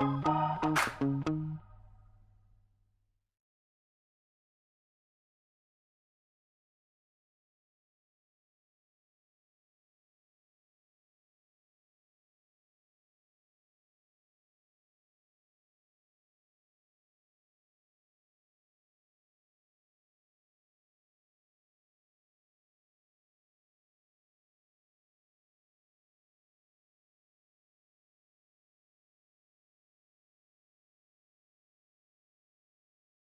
you